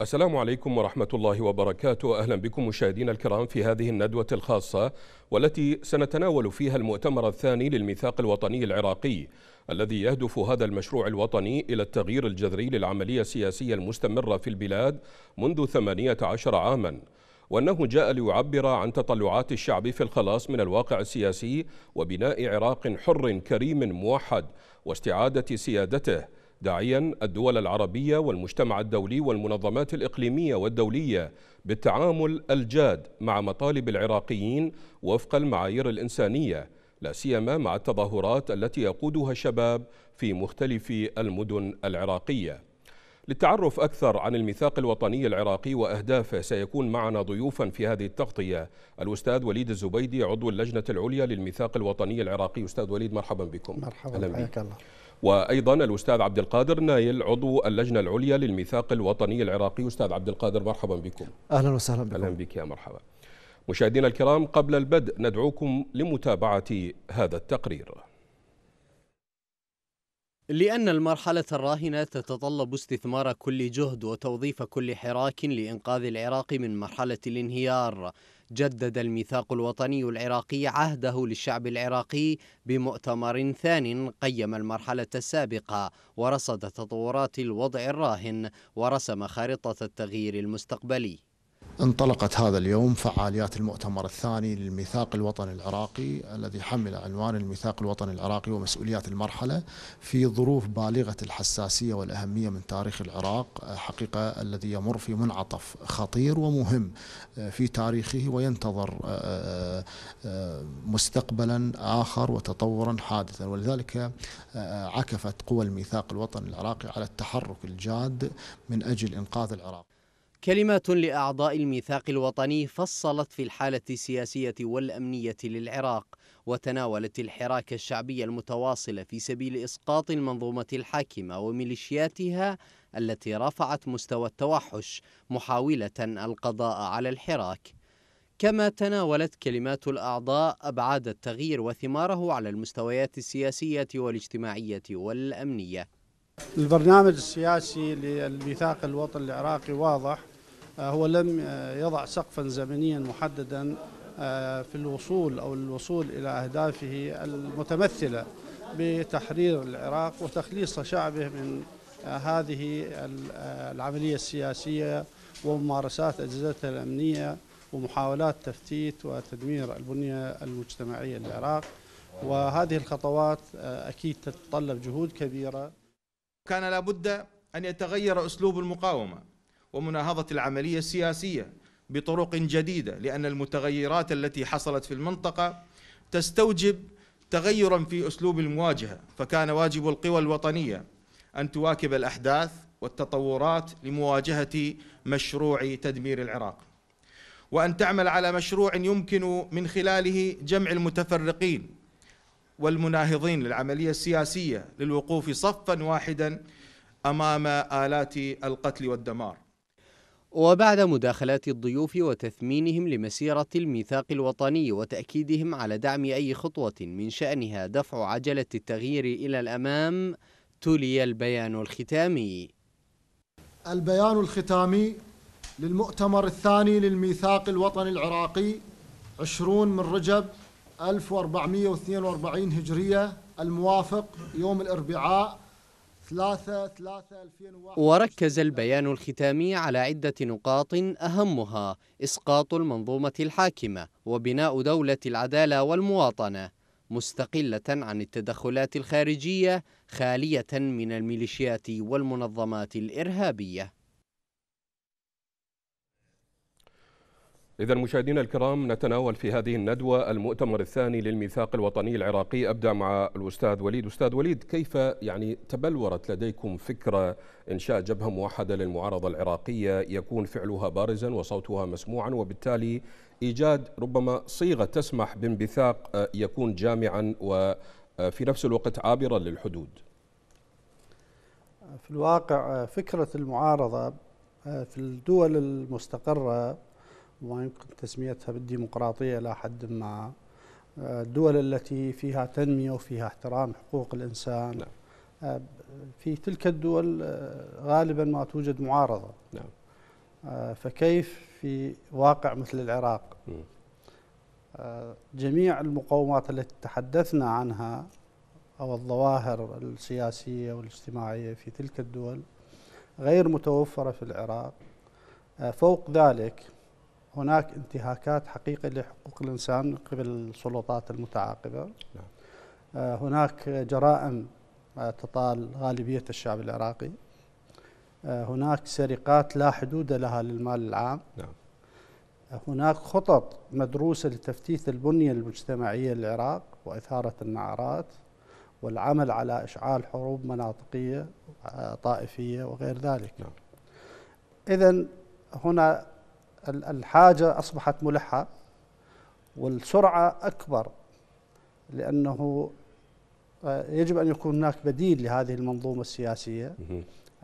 السلام عليكم ورحمة الله وبركاته. أهلا بكم مشاهدينا الكرام في هذه الندوة الخاصة والتي سنتناول فيها المؤتمر الثاني للميثاق الوطني العراقي الذي يهدف هذا المشروع الوطني إلى التغيير الجذري للعملية السياسية المستمرة في البلاد منذ 18 عاما وأنه جاء ليعبر عن تطلعات الشعب في الخلاص من الواقع السياسي وبناء عراق حر كريم موحد واستعادة سيادته داعيا الدول العربية والمجتمع الدولي والمنظمات الإقليمية والدولية بالتعامل الجاد مع مطالب العراقيين وفق المعايير الإنسانية لا سيما مع التظاهرات التي يقودها الشباب في مختلف المدن العراقية. للتعرف أكثر عن الميثاق الوطني العراقي وأهدافه سيكون معنا ضيوفا في هذه التغطية الأستاذ وليد الزبيدي عضو اللجنة العليا للميثاق الوطني العراقي. أستاذ وليد مرحبا بكم. مرحبا حياك الله. وأيضا الأستاذ عبد القادر نايل عضو اللجنة العليا للميثاق الوطني العراقي. أستاذ عبد القادر مرحبا بكم. أهلا وسهلا بكم. أهلا بك يا مرحبا. مشاهدينا الكرام قبل البدء ندعوكم لمتابعة هذا التقرير. لأن المرحلة الراهنة تتطلب استثمار كل جهد وتوظيف كل حراك لإنقاذ العراق من مرحلة الانهيار. جدد الميثاق الوطني العراقي عهده للشعب العراقي بمؤتمر ثان قيم المرحلة السابقة ورصد تطورات الوضع الراهن ورسم خارطة التغيير المستقبلي. انطلقت هذا اليوم فعاليات المؤتمر الثاني للميثاق الوطني العراقي الذي حمل عنوان الميثاق الوطني العراقي ومسؤوليات المرحلة في ظروف بالغة الحساسية والأهمية من تاريخ العراق. حقيقة الذي يمر في منعطف خطير ومهم في تاريخه وينتظر مستقبلا آخر وتطورا حادثا. ولذلك عكفت قوى الميثاق الوطني العراقي على التحرك الجاد من أجل إنقاذ العراق. كلمات لأعضاء الميثاق الوطني فصلت في الحالة السياسية والأمنية للعراق وتناولت الحراك الشعبي المتواصل في سبيل إسقاط المنظومة الحاكمة وميليشياتها التي رفعت مستوى التوحش محاولة القضاء على الحراك. كما تناولت كلمات الأعضاء أبعاد التغيير وثماره على المستويات السياسية والاجتماعية والأمنية. البرنامج السياسي للميثاق الوطني العراقي واضح هو لم آه، يضع سقفا زمنيا محددا آه، في الوصول أو الوصول إلى أهدافه المتمثلة بتحرير العراق وتخليص شعبه من هذه العملية السياسية وممارسات أجهزتها الأمنية ومحاولات تفتيت وتدمير البنية المجتمعية للعراق. وهذه الخطوات أكيد تتطلب جهود كبيرة. كان لابد أن يتغير أسلوب المقاومة. ومناهضة العملية السياسية بطرق جديدة لأن المتغيرات التي حصلت في المنطقة تستوجب تغيرا في أسلوب المواجهة. فكان واجب القوى الوطنية أن تواكب الأحداث والتطورات لمواجهة مشروع تدمير العراق. وأن تعمل على مشروع يمكن من خلاله جمع المتفرقين والمناهضين للعملية السياسية للوقوف صفا واحدا أمام آلات القتل والدمار. وبعد مداخلات الضيوف وتثمينهم لمسيرة الميثاق الوطني وتأكيدهم على دعم أي خطوة من شأنها دفع عجلة التغيير إلى الأمام تلي البيان الختامي. البيان الختامي للمؤتمر الثاني للميثاق الوطني العراقي 20 من رجب 1442 هجرية الموافق يوم الأربعاء وركز البيان الختامي على عدة نقاط أهمها إسقاط المنظومة الحاكمة وبناء دولة العدالة والمواطنة مستقلة عن التدخلات الخارجية خالية من الميليشيات والمنظمات الإرهابية. إذا مشاهدينا الكرام نتناول في هذه الندوة المؤتمر الثاني للميثاق الوطني العراقي. أبدأ مع الأستاذ وليد. أستاذ وليد كيف يعني تبلورت لديكم فكرة إنشاء جبهة موحدة للمعارضة العراقية؟ يكون فعلها بارزا وصوتها مسموعا وبالتالي إيجاد ربما صيغة تسمح بانبثاق آه، يكون جامعا وفي نفس الوقت عابرا للحدود. في الواقع آه، فكرة المعارضة آه، في الدول المستقرة وما يمكن تسميتها بالديمقراطية إلى حد ما. آه، الدول التي فيها تنمية وفيها احترام حقوق الإنسان نعم. آه، في تلك الدول آه، غالبا ما توجد معارضة. نعم. فكيف في واقع مثل العراق؟ جميع المقومات التي تحدثنا عنها أو الظواهر السياسية والاجتماعية في تلك الدول غير متوفرة في العراق. فوق ذلك هناك انتهاكات حقيقية لحقوق الإنسان من قبل السلطات المتعاقبة نعم. هناك جرائم تطال غالبية الشعب العراقي هناك سرقات لا حدود لها للمال العام نعم. هناك خطط مدروسة لتفتيت البنية المجتمعية للعراق وإثارة النعرات والعمل على إشعال حروب مناطقية طائفية وغير ذلك نعم. إذا هنا الحاجة أصبحت ملحة والسرعة أكبر لأنه آه، يجب أن يكون هناك بديل لهذه المنظومة السياسية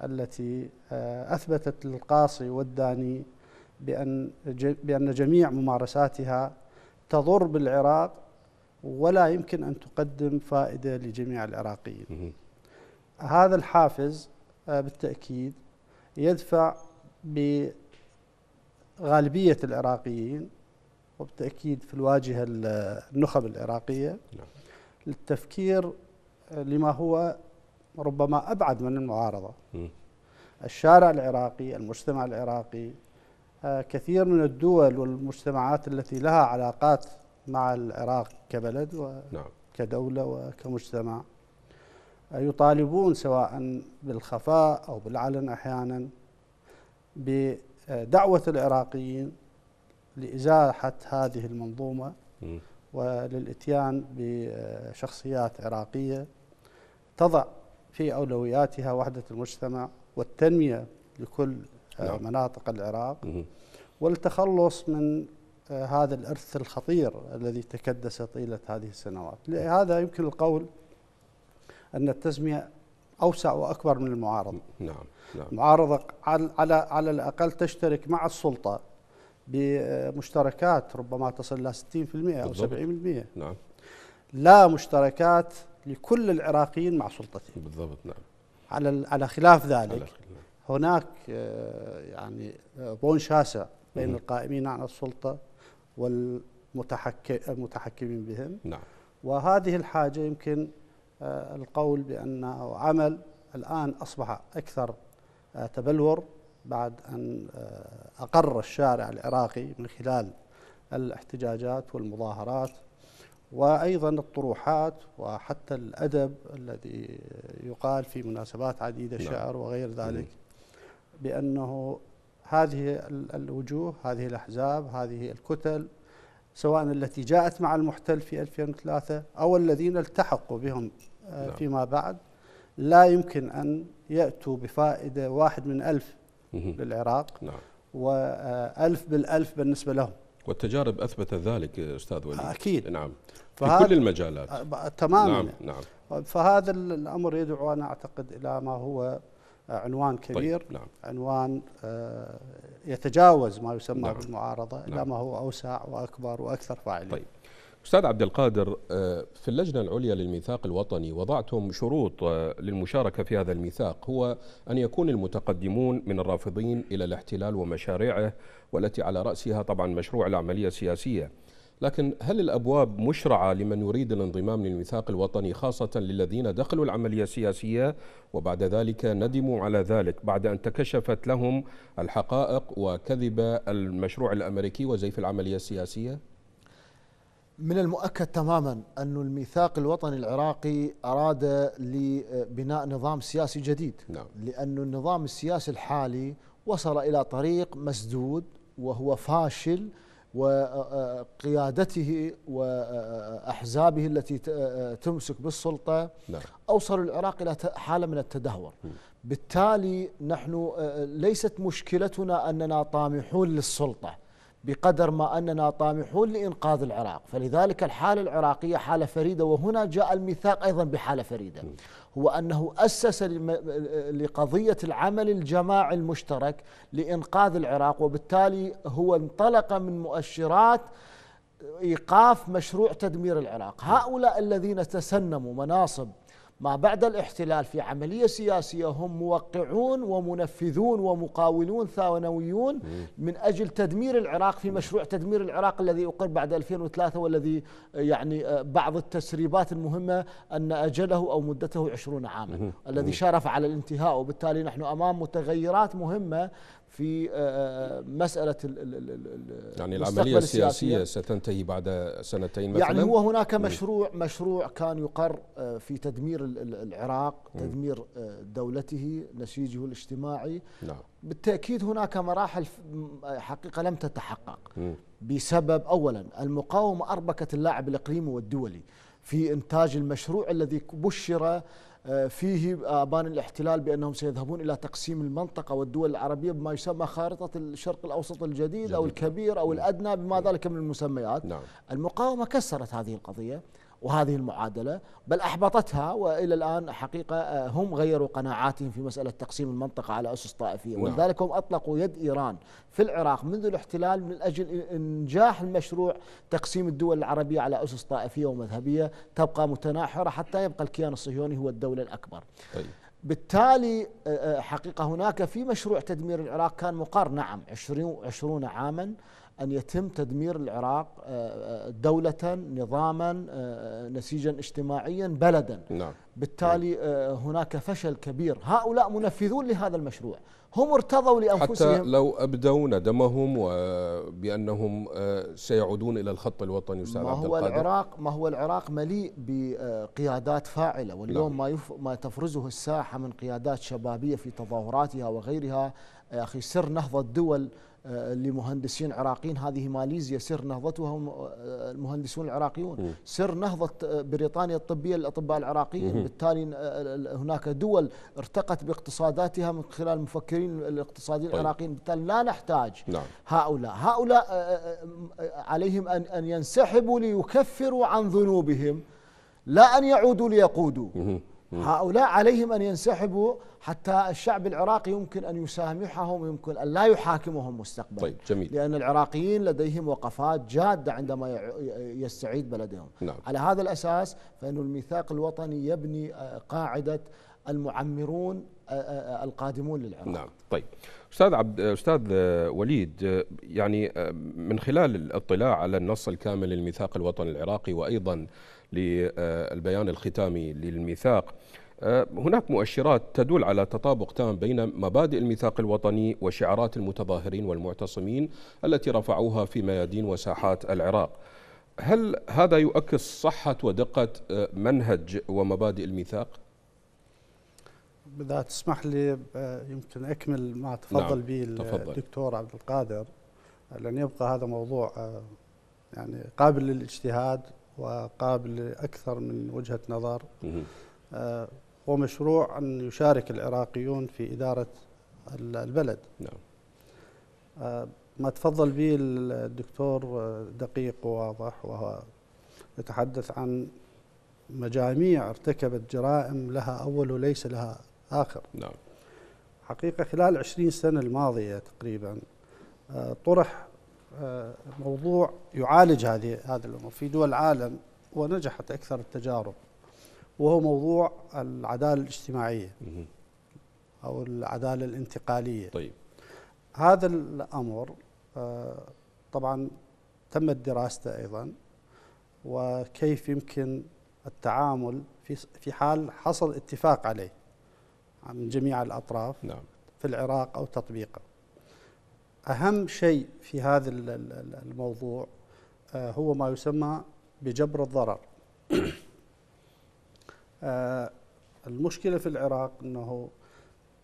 التي آه، أثبتت للقاصي والداني بأن بأن جميع ممارساتها تضر بالعراق ولا يمكن أن تقدم فائدة لجميع العراقيين. هذا الحافز آه، بالتأكيد يدفع بغالبية العراقيين وبالتأكيد في الواجهة النخب العراقية نعم. للتفكير لما هو ربما أبعد من المعارضة الشارع العراقي المجتمع العراقي آه، كثير من الدول والمجتمعات التي لها علاقات مع العراق كبلد وكدولة نعم. وكمجتمع آه، يطالبون سواء بالخفاء أو بالعلن أحيانا بدعوة العراقيين لإزاحة هذه المنظومة وللإتيان بشخصيات عراقية تضع في أولوياتها وحدة المجتمع والتنمية لكل نعم. مناطق العراق والتخلص من هذا الإرث الخطير الذي تكدس طيلة هذه السنوات. لهذا يمكن القول أن التسمية أوسع وأكبر من المعارضة. نعم نعم. المعارضة على على على الأقل تشترك مع السلطة بمشتركات ربما تصل إلى 60% أو 70% نعم. لا مشتركات لكل العراقيين مع سلطتهم. بالضبط نعم. على على خلاف ذلك هناك آه، يعني بون شاسع بين القائمين على السلطة والمتحكمين بهم. نعم. وهذه الحاجة يمكن آه، القول بأنه عمل الآن أصبح أكثر آه، تبلور بعد أن أقر الشارع العراقي من خلال الاحتجاجات والمظاهرات وأيضا الطروحات وحتى الأدب الذي يقال في مناسبات عديدة الشعر نعم. وغير ذلك بأنه هذه الوجوه هذه الأحزاب هذه الكتل سواء التي جاءت مع المحتل في 2003 أو الذين التحقوا بهم آه، نعم. فيما بعد لا يمكن أن يأتوا بفائدة واحد من ألف للعراق نعم. وألف بالألف بالنسبة لهم. والتجارب أثبتت ذلك أستاذ وليد. أكيد. نعم. في كل المجالات. تماما. نعم نعم. فهذا الأمر يدعو أنا أعتقد إلى ما هو عنوان طيب، كبير طيب نعم. عنوان آه، يتجاوز ما يسمى نعم. بالمعارضة نعم. إلى ما هو أوسع وأكبر وأكثر فاعلية طيب أستاذ عبد القادر آه، في اللجنة العليا للميثاق الوطني وضعتم شروط آه، للمشاركة في هذا الميثاق هو أن يكون المتقدمون من الرافضين إلى الاحتلال ومشاريعه والتي على رأسها طبعا مشروع العملية السياسية لكن هل الأبواب مشرعة لمن يريد الانضمام للميثاق الوطني خاصة للذين دخلوا العملية السياسية وبعد ذلك ندموا على ذلك بعد أن تكشفت لهم الحقائق وكذب المشروع الأمريكي وزيف العملية السياسية؟ من المؤكد تماما أن الميثاق الوطني العراقي أراد لبناء نظام سياسي جديد نعم. لأن النظام السياسي الحالي وصل إلى طريق مسدود وهو فاشل وقيادته وأحزابه التي تمسك بالسلطة. نعم. أوصلوا العراق إلى حالة من التدهور. بالتالي نحن ليست مشكلتنا أننا طامحون للسلطة. بقدر ما أننا طامحون لإنقاذ العراق. فلذلك الحالة العراقية حالة فريدة وهنا جاء الميثاق أيضا بحالة فريدة. هو أنه أسس لقضية العمل الجماعي المشترك لإنقاذ العراق وبالتالي هو انطلق من مؤشرات إيقاف مشروع تدمير العراق. هؤلاء الذين تسنموا مناصب ما بعد الاحتلال في عملية سياسية هم موقعون ومنفذون ومقاولون ثانويون من أجل تدمير العراق في مشروع تدمير العراق الذي أقر بعد 2003 والذي يعني آه، بعض التسريبات المهمة أن أجله أو مدته 20 عاما. الذي شرف على الانتهاء. وبالتالي نحن أمام متغيرات مهمة في آه، آه، مسألة يعني العملية السياسية. ستنتهي بعد سنتين مثلا؟ يعني هو هناك مشروع مشروع كان يقر آه، في تدمير العراق تدمير دولته نسيجه الاجتماعي. نعم. بالتأكيد هناك مراحل حقيقة لم تتحقق. بسبب أولا المقاومة أربكت اللاعب الإقليمي والدولي في إنتاج المشروع الذي بشر آه، فيه آبان الاحتلال بأنهم سيذهبون إلى تقسيم المنطقة والدول العربية بما يسمى خارطة الشرق الأوسط الجديد جديد. أو الكبير أو الأدنى بما ذلك من المسميات نعم. المقاومة كسرت هذه القضية وهذه المعادلة بل أحبطتها وإلى الآن حقيقة آه، هم غيروا قناعاتهم في مسألة تقسيم المنطقة على أسس طائفية نعم. ولذلك هم أطلقوا يد إيران في العراق منذ الاحتلال من أجل إنجاح المشروع تقسيم الدول العربية على أسس طائفية ومذهبية تبقى متناحرة حتى يبقى الكيان الصهيوني هو الدولة الأكبر طيب. بالتالي آه، آه، حقيقة هناك في مشروع تدمير العراق كان مقر نعم 20 20 عاما أن يتم تدمير العراق آه، آه، دولة نظاما آه، نسيجا اجتماعيا بلدا. نعم. بالتالي هناك فشل كبير. هؤلاء منفذون لهذا المشروع. هم ارتضوا لأنفسهم. حتى لو أبدوا ندمهم وبأنهم سيعودون إلى الخط الوطني أستاذ ما هو العراق ما هو العراق مليء بقيادات فاعلة. واليوم نعم. ما يف ما تفرزه الساحة من قيادات شبابية في تظاهراتها وغيرها. يا أخي سر نهضة الدول لمهندسين عراقيين. هذه ماليزيا سر نهضتها آه، المهندسون العراقيون. سر نهضة آه، بريطانيا الطبية للأطباء العراقيين. بالتالي هناك دول ارتقت باقتصاداتها من خلال المفكرين الاقتصاديين طيب. العراقيين. بالتالي لا نحتاج نعم. هؤلاء. هؤلاء عليهم أن ينسحبوا ليكفروا عن ذنوبهم لا أن يعودوا ليقودوا. هؤلاء عليهم أن ينسحبوا حتى الشعب العراقي يمكن أن يسامحهم يمكن أن لا يحاكمهم مستقبلا. طيب جميل. لأن العراقيين لديهم وقفات جادة عندما يستعيد بلدهم. نعم. على هذا الأساس فإن الميثاق الوطني يبني آه، قاعدة المعمرون آه، آه، القادمون للعراق. نعم. طيب. أستاذ عبد أستاذ وليد يعني من خلال الاطلاع على النص الكامل للميثاق الوطني العراقي وأيضا للبيان الختامي للميثاق آه، هناك مؤشرات تدل على تطابق تام بين مبادئ الميثاق الوطني وشعارات المتظاهرين والمعتصمين التي رفعوها في ميادين وساحات العراق هل هذا يؤكد صحة ودقة آه، منهج ومبادئ الميثاق؟ بدأ تسمح لي آه، يمكن أكمل ما تفضل نعم. به الدكتور عبد القادر لأن يبقى هذا موضوع يعني قابل للاجتهاد وقابل لأكثر من وجهة نظر هو مشروع أن يشارك العراقيون في إدارة البلد نعم. آه، ما تفضل به الدكتور دقيق وواضح وهو يتحدث عن مجاميع ارتكبت جرائم لها أول وليس لها آخر نعم. حقيقة خلال عشرين سنة الماضية تقريبا آه، طرح آه، موضوع يعالج هذه هذه الأمور في دول العالم ونجحت أكثر التجارب وهو موضوع العدالة الاجتماعية أو العدالة الانتقالية. طيب. هذا الأمر آه، طبعا تمت دراسته أيضا وكيف يمكن التعامل في في حال حصل اتفاق عليه من جميع الأطراف نعم. في العراق أو تطبيقه. أهم شيء في هذا الموضوع آه، هو ما يسمى بجبر الضرر آه، المشكلة في العراق أنه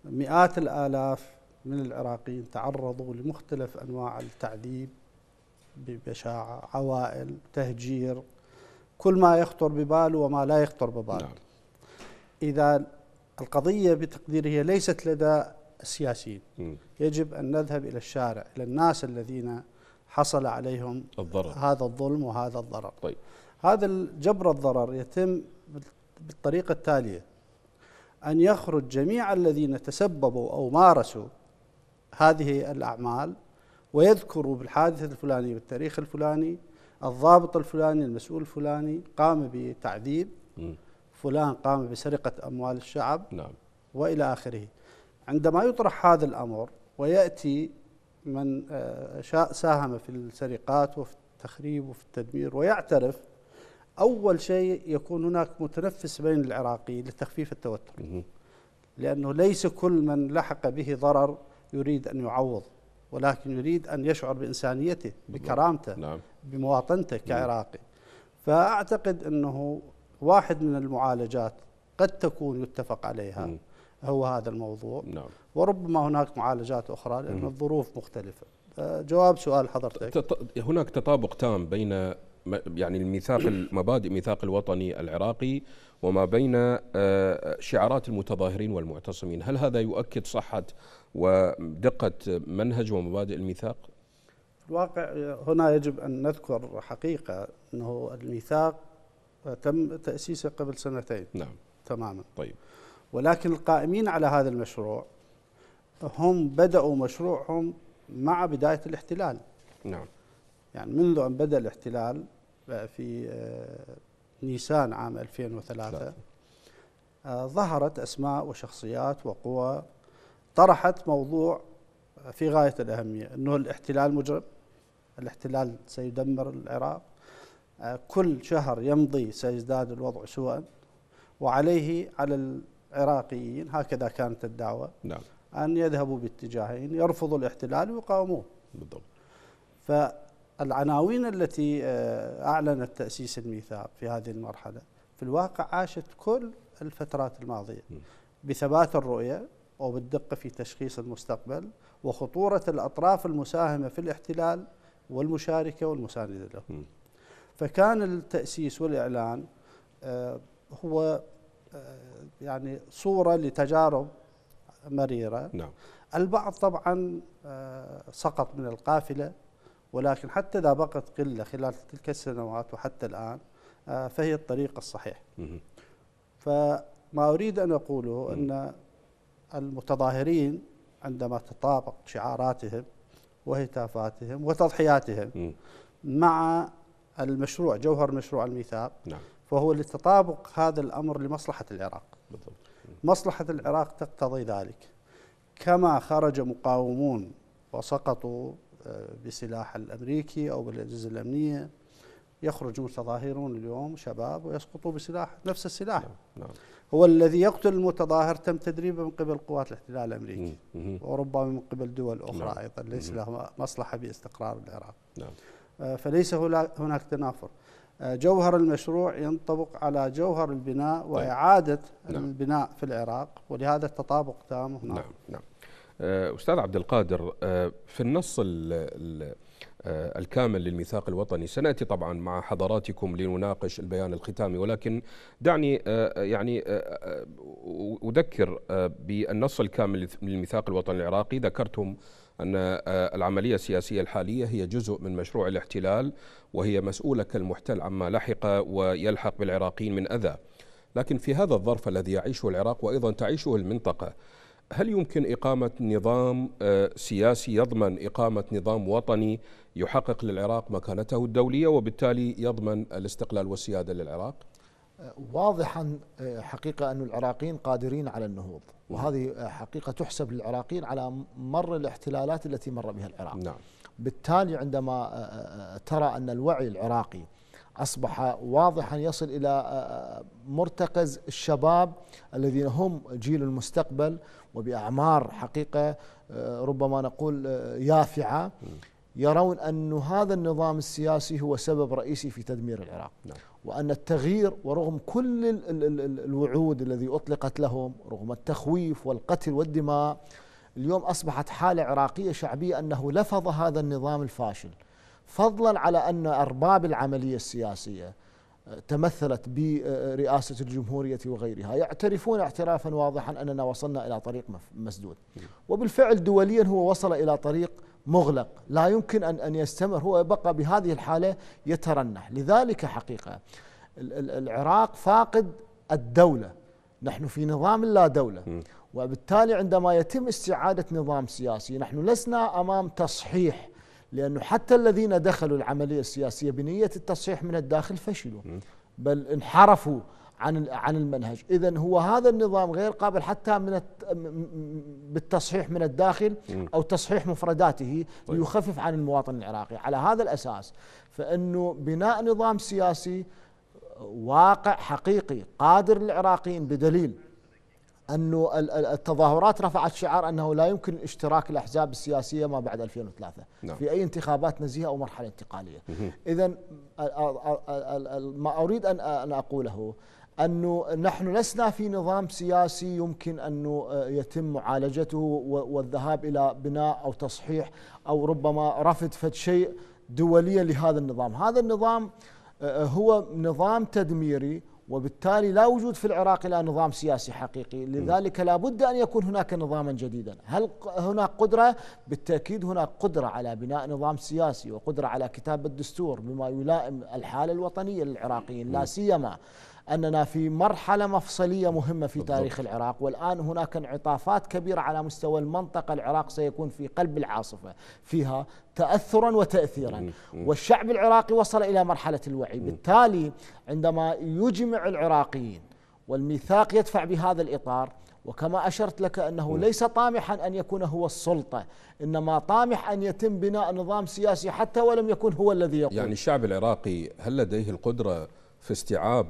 مئات الآلاف من العراقيين تعرضوا لمختلف أنواع التعذيب ببشاعة عوائل تهجير كل ما يخطر بباله وما لا يخطر بباله نعم. إذا القضية بتقديري هي ليست لدى السياسيين. م. يجب أن نذهب إلى الشارع إلى الناس الذين حصل عليهم الضرر. هذا الظلم وهذا الضرر. طيب. هذا جبر الضرر يتم بالطريقة التالية. أن يخرج جميع الذين تسببوا أو مارسوا هذه الأعمال ويذكروا بالحادثة الفلانية بالتاريخ الفلاني الضابط الفلاني المسؤول الفلاني قام بتعذيب. فلان قام بسرقة أموال الشعب. نعم. وإلى آخره. عندما يطرح هذا الأمر ويأتي من آه، ساهم في السرقات وفي التخريب وفي التدمير ويعترف أول شيء يكون هناك متنفس بين العراقيين لتخفيف التوتر. لأنه ليس كل من لحق به ضرر يريد أن يعوض ولكن يريد أن يشعر بإنسانيته بكرامته نعم. بمواطنته كعراقي. فأعتقد أنه واحد من المعالجات قد تكون يتفق عليها. م. هو هذا الموضوع. نعم. وربما هناك معالجات أخرى لأن. الظروف مختلفة. جواب سؤال حضرتك. هناك تطابق تام بين يعني الميثاق مبادئ ميثاق الوطني العراقي وما بين آه، شعارات المتظاهرين والمعتصمين. هل هذا يؤكد صحة ودقة منهج ومبادئ الميثاق؟ في الواقع هنا يجب أن نذكر حقيقة أنه الميثاق تم تأسيسه قبل سنتين. نعم. تماما. طيب. ولكن القائمين على هذا المشروع هم بدأوا مشروعهم مع بداية الاحتلال. نعم. يعني منذ أن بدأ الاحتلال في آه، نيسان عام 2003 آه، ظهرت أسماء وشخصيات وقوى طرحت موضوع في غاية الأهمية أنه الاحتلال مجرم الاحتلال سيدمر العراق آه، كل شهر يمضي سيزداد الوضع سوءا وعليه على العراقيين هكذا كانت الدعوة نعم. أن يذهبوا باتجاهين يرفضوا الاحتلال ويقاوموه. بالضبط. فالعناوين التي آه، أعلنت تأسيس الميثاق في هذه المرحلة في الواقع عاشت كل الفترات الماضية بثبات الرؤية وبالدقة في تشخيص المستقبل وخطورة الأطراف المساهمة في الاحتلال والمشاركة والمساندة له. فكان التأسيس والإعلان آه، هو يعني صورة لتجارب مريرة نعم. البعض طبعا آه، سقط من القافلة ولكن حتى إذا بقت قلة خلال تلك السنوات وحتى الآن فهي الطريق الصحيح فما أريد أن أقوله أن المتظاهرين عندما تطابق شعاراتهم وهتافاتهم وتضحياتهم مع المشروع جوهر مشروع الميثاق نعم. فهو لتطابق هذا الأمر لمصلحة العراق بالضبط. مصلحة العراق تقتضي ذلك كما خرج مقاومون وسقطوا آه، بسلاح الأمريكي أو بالأجهزة الأمنية يخرج متظاهرون اليوم شباب ويسقطوا بسلاح نفس السلاح نعم. نعم. هو الذي يقتل المتظاهر تم تدريبه من قبل قوات الاحتلال الأمريكي وربما من قبل دول أخرى نعم. أيضا ليس له مصلحة باستقرار العراق نعم. آه، فليس هناك تنافر جوهر المشروع ينطبق على جوهر البناء طيب. وإعادة نعم. البناء في العراق ولهذا التطابق تام هناك نعم نعم آه، أستاذ عبد القادر في النص ال آه، الكامل للميثاق الوطني سنأتي طبعا مع حضراتكم لنناقش البيان الختامي ولكن دعني آه، يعني آه، أذكر بالنص الكامل للميثاق الوطني العراقي ذكرتم أن العملية السياسية الحالية هي جزء من مشروع الاحتلال وهي مسؤولة كالمحتل عما لحق ويلحق بالعراقيين من أذى لكن في هذا الظرف الذي يعيشه العراق وأيضا تعيشه المنطقة هل يمكن إقامة نظام آه، سياسي يضمن إقامة نظام وطني يحقق للعراق مكانته الدولية وبالتالي يضمن الاستقلال والسيادة للعراق؟ آه، واضحا آه، حقيقة أن العراقيين قادرين على النهوض وهذه حقيقة تحسب للعراقيين على مر الاحتلالات التي مر بها العراق نعم. بالتالي عندما ترى أن الوعي العراقي أصبح واضحا يصل إلى مرتكز الشباب الذين هم جيل المستقبل وبأعمار حقيقة آه، ربما نقول آه، يافعة يرون أن هذا النظام السياسي هو سبب رئيسي في تدمير العراق نعم. وأن التغيير ورغم كل الوعود الذي أطلقت لهم رغم التخويف والقتل والدماء اليوم أصبحت حالة عراقية شعبية أنه لفظ هذا النظام الفاشل. فضلا على أن أرباب العملية السياسية تمثلت برئاسة الجمهورية وغيرها يعترفون اعترافا واضحا أننا وصلنا إلى طريق مسدود. وبالفعل دوليا هو وصل إلى طريق مغلق. لا يمكن أن أن يستمر. هو بقى بهذه الحالة يترنح. لذلك حقيقة العراق فاقد الدولة. نحن في نظام لا دولة. وبالتالي عندما يتم استعادة نظام سياسي نحن لسنا أمام تصحيح. لأنه حتى الذين دخلوا العملية السياسية بنية التصحيح من الداخل فشلوا. بل انحرفوا. عن عن المنهج. اذا هو هذا النظام غير قابل حتى من بالتصحيح من الداخل أو تصحيح مفرداته طيب. ليخفف عن المواطن العراقي. على هذا الأساس فإنه بناء نظام سياسي واقع حقيقي قادر للعراقيين بدليل أنه التظاهرات رفعت شعار أنه لا يمكن اشتراك الأحزاب السياسية ما بعد 2003 نعم. في أي انتخابات نزيهة أو مرحلة انتقالية. إذا ما أريد أن أقوله أنه نحن لسنا في نظام سياسي يمكن أنه يتم معالجته والذهاب إلى بناء أو تصحيح أو ربما رفض فد شيء دوليا لهذا النظام. هذا النظام هو نظام تدميري وبالتالي لا وجود في العراق لا نظام سياسي حقيقي. لذلك لا بد أن يكون هناك نظاما جديدا. هل هناك قدرة؟ بالتأكيد هناك قدرة على بناء نظام سياسي وقدرة على كتابة الدستور بما يلائم الحالة الوطنية للعراقيين لا سيما أننا في مرحلة مفصلية مهمة في تاريخ العراق والآن هناك انعطافات كبيرة على مستوى المنطقة العراق سيكون في قلب العاصفة فيها تأثرا وتأثيرا. والشعب العراقي وصل إلى مرحلة الوعي. بالتالي عندما يجمع العراقيين والميثاق يدفع بهذا الإطار وكما أشرت لك أنه ليس طامحا أن يكون هو السلطة إنما طامح أن يتم بناء نظام سياسي حتى ولم يكن هو الذي يقول يعني الشعب العراقي هل لديه القدرة في استيعاب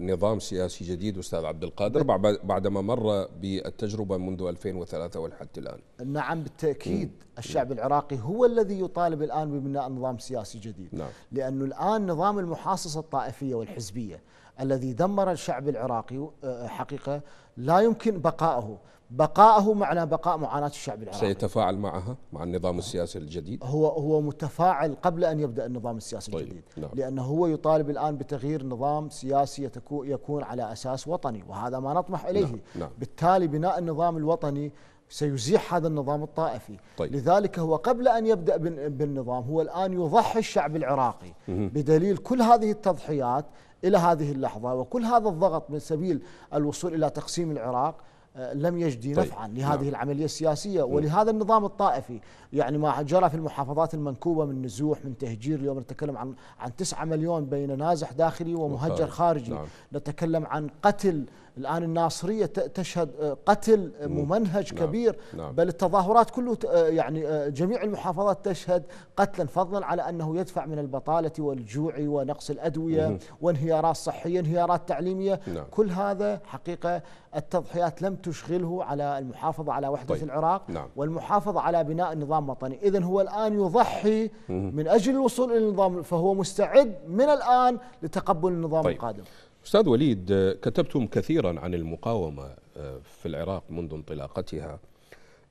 نظام سياسي جديد أستاذ عبد القادر بعدما مر بالتجربة منذ 2003 ولحد الآن. نعم بالتأكيد. الشعب العراقي هو الذي يطالب الآن ببناء نظام سياسي جديد. نعم. لأنه الآن نظام المحاصصة الطائفية والحزبية الذي دمر الشعب العراقي آه، حقيقة لا يمكن بقائه بقائه معنى بقاء معاناة الشعب العراقي سيتفاعل معها مع النظام السياسي الجديد هو هو متفاعل قبل أن يبدأ النظام السياسي طيب. الجديد نعم. لأنه هو يطالب الآن بتغيير نظام سياسي يكون على أساس وطني وهذا ما نطمح إليه نعم. نعم. بالتالي بناء النظام الوطني سيزيح هذا النظام الطائفي طيب. لذلك هو قبل أن يبدأ بالنظام هو الآن يضحي الشعب العراقي بدليل كل هذه التضحيات إلى هذه اللحظة وكل هذا الضغط من سبيل الوصول إلى تقسيم العراق لم يجدي طيب. نفعا لهذه نعم. العملية السياسية ولهذا النظام الطائفي يعني ما جرى في المحافظات المنكوبة من نزوح من تهجير اليوم نتكلم عن عن 9 مليون بين نازح داخلي ومهجر خارجي نعم. نتكلم عن قتل الآن الناصرية تشهد آه، قتل ممنهج نعم. كبير نعم. بل التظاهرات كله آه، يعني آه، جميع المحافظات تشهد قتلا فضلا على أنه يدفع من البطالة والجوع ونقص الأدوية. وانهيارات صحية انهيارات تعليمية نعم. كل هذا حقيقة التضحيات لم تشغله على المحافظة على وحدة طيب. العراق نعم. والمحافظة على بناء نظام وطني إذا هو الآن يضحي. من أجل الوصول إلى النظام فهو مستعد من الآن لتقبل النظام طيب. القادم أستاذ وليد كتبتم كثيرا عن المقاومة آه، في العراق منذ انطلاقتها.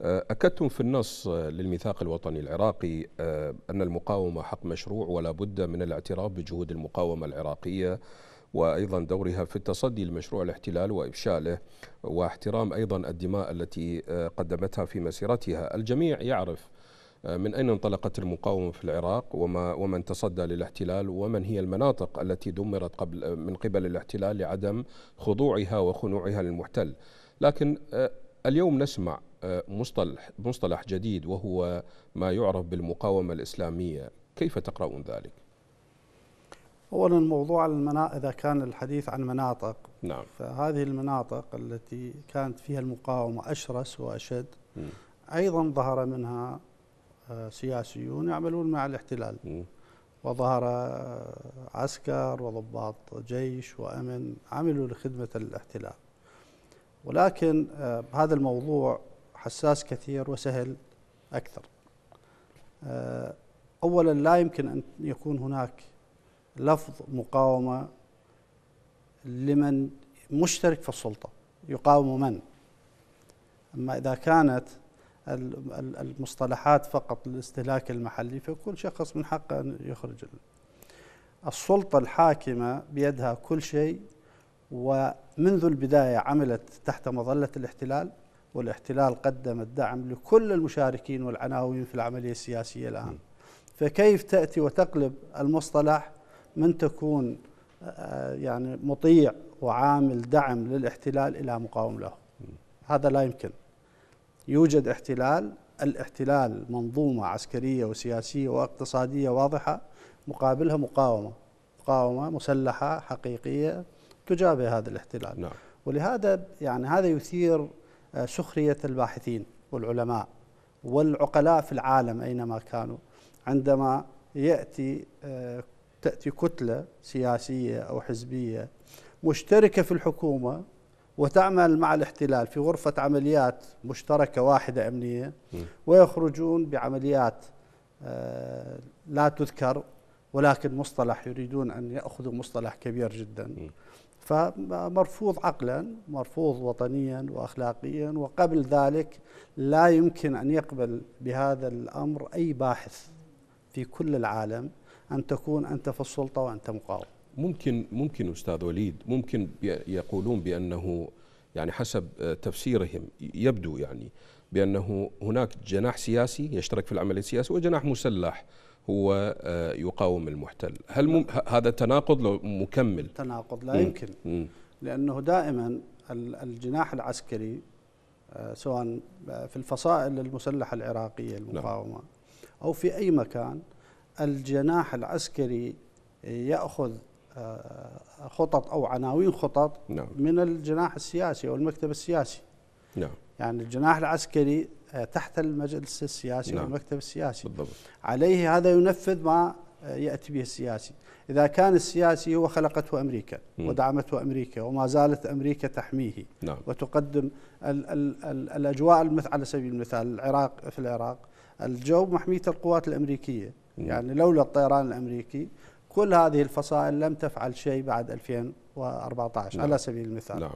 آه، أكدتم في النص للميثاق الوطني العراقي آه، أن المقاومة حق مشروع ولا بد من الاعتراف بجهود المقاومة العراقية وأيضا دورها في التصدي لمشروع الاحتلال وإفشاله واحترام أيضا الدماء التي قدمتها في مسيرتها. الجميع يعرف من أين انطلقت المقاومة في العراق وما ومن تصدى للاحتلال ومن هي المناطق التي دمرت قبل من قبل الاحتلال لعدم خضوعها وخنوعها للمحتل؟ لكن آه، اليوم نسمع آه، مصطلح مصطلح جديد وهو ما يعرف بالمقاومة الإسلامية. كيف تقرؤون ذلك؟ اولا موضوع المناطق إذا كان الحديث عن مناطق. نعم. فهذه المناطق التي كانت فيها المقاومة أشرس وأشد. م. أيضا ظهر منها سياسيون يعملون مع الاحتلال. وظهر عسكر وضباط جيش وأمن عملوا لخدمة الاحتلال. ولكن آه، هذا الموضوع حساس كثير وسهل أكثر. آه، أولا لا يمكن أن يكون هناك لفظ مقاومة لمن مشترك في السلطة يقاوم من؟ أما إذا كانت المصطلحات فقط للاستهلاك المحلي فكل شخص من حقه أن يخرج السلطة الحاكمة بيدها كل شيء ومنذ البداية عملت تحت مظلة الاحتلال والاحتلال قدم الدعم لكل المشاركين والعناوين في العملية السياسية الآن. فكيف تأتي وتقلب المصطلح من تكون آه، يعني مطيع وعامل دعم للاحتلال إلى مقاوم له؟ هذا لا يمكن. يوجد احتلال الاحتلال منظومة عسكرية وسياسية واقتصادية واضحة مقابلها مقاومة مقاومة مسلحة حقيقية تجابه هذا الاحتلال نعم. ولهذا يعني هذا يثير آه، سخرية الباحثين والعلماء والعقلاء في العالم أينما كانوا عندما يأتي آه، تأتي كتلة سياسية أو حزبية مشتركة في الحكومة وتعمل مع الاحتلال في غرفة عمليات مشتركة واحدة أمنية ويخرجون بعمليات آه، لا تذكر ولكن مصطلح يريدون أن يأخذوا مصطلح كبير جدا. فمرفوض عقلا مرفوض وطنيا واخلاقيا وقبل ذلك لا يمكن أن يقبل بهذا الأمر أي باحث في كل العالم أن تكون أنت في السلطة وأنت مقاوم. ممكن ممكن أستاذ وليد ممكن يقولون بأنه يعني حسب تفسيرهم يبدو يعني بأنه هناك جناح سياسي يشترك في العمل السياسي وجناح مسلح هو آه، يقاوم المحتل هل مم هذا تناقض لو مكمل تناقض لا يمكن مم. لأنه دائما الجناح العسكري آه، سواء في الفصائل المسلحة العراقية المقاومة نعم. أو في أي مكان الجناح العسكري يأخذ آه، خطط أو عناوين خطط نعم. من الجناح السياسي أو المكتب السياسي نعم. يعني الجناح العسكري آه، تحت المجلس السياسي نعم. والمكتب السياسي بالضبط. عليه هذا ينفذ ما آه، يأتي به السياسي إذا كان السياسي هو خلقته أمريكا م. ودعمته أمريكا وما زالت أمريكا تحميه نعم. وتقدم ال ال ال الأجواء المثل على سبيل المثال العراق في العراق الجو محمية القوات الأمريكية م. يعني لولا الطيران الأمريكي كل هذه الفصائل لم تفعل شيء بعد 2014 نعم. على سبيل المثال نعم.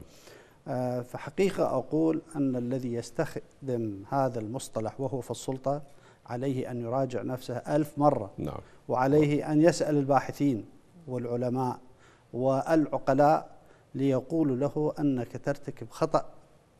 آه، فحقيقة أقول أن الذي يستخدم هذا المصطلح وهو في السلطة عليه أن يراجع نفسه ألف مرة نعم. وعليه أن يسأل الباحثين والعلماء والعقلاء ليقولوا له أنك ترتكب خطأ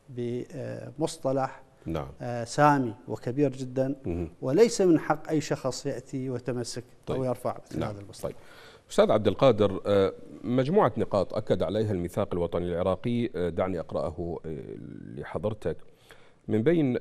بمصطلح نعم. آه، سامي وكبير جدا وليس من حق أي شخص يأتي ويتمسك طيب. أو يرفع مثل نعم. هذا المصطلح طيب. أستاذ عبد القادر آه، مجموعة نقاط أكد عليها الميثاق الوطني العراقي آه، دعني أقرأه لحضرتك من بين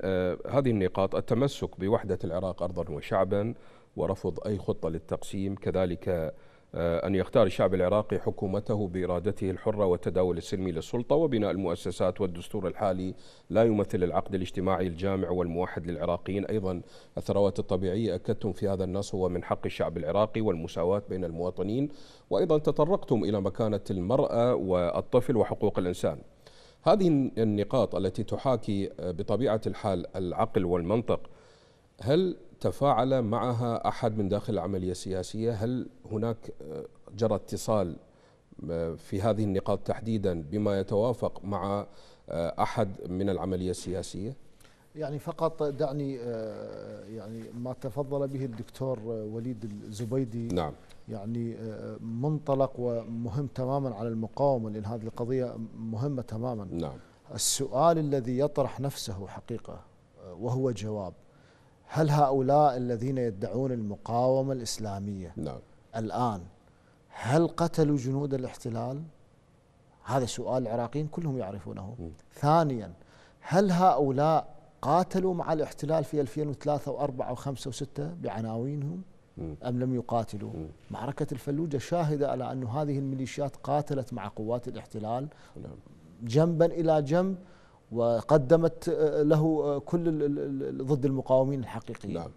هذه النقاط التمسك بوحدة العراق أرضا وشعبا ورفض أي خطة للتقسيم كذلك أن يختار الشعب العراقي حكومته بإرادته الحرة والتداول السلمي للسلطة وبناء المؤسسات والدستور الحالي لا يمثل العقد الاجتماعي الجامع والموحد للعراقيين. أيضا الثروات الطبيعية أكدتم في هذا النص هو من حق الشعب العراقي والمساواة بين المواطنين. وأيضا تطرقتم إلى مكانة المرأة والطفل وحقوق الإنسان. هذه النقاط التي تحاكي آه، بطبيعة الحال العقل والمنطق هل تفاعل معها أحد من داخل العملية السياسية؟ هل هناك آه، جرى اتصال آه، في هذه النقاط تحديدا بما يتوافق مع آه، أحد من العملية السياسية؟ يعني فقط دعني يعني ما تفضل به الدكتور وليد الزبيدي. نعم. يعني منطلق ومهم تماما على المقاومة لأن هذه القضية مهمة تماما. نعم. السؤال الذي يطرح نفسه حقيقة وهو جواب. هل هؤلاء الذين يدعون المقاومة الإسلامية نعم. الآن هل قتلوا جنود الاحتلال هذا سؤال العراقيين كلهم يعرفونه م. ثانيا هل هؤلاء قاتلوا مع الاحتلال في 2003 و4 و5 و6 بعناوينهم م. أم لم يقاتلوا م. معركة الفلوجة شاهدة على أن هذه الميليشيات قاتلت مع قوات الاحتلال نعم. جنبا إلى جنب وقدمت آه، له آه، كل ضد المقاومين الحقيقيين نعم.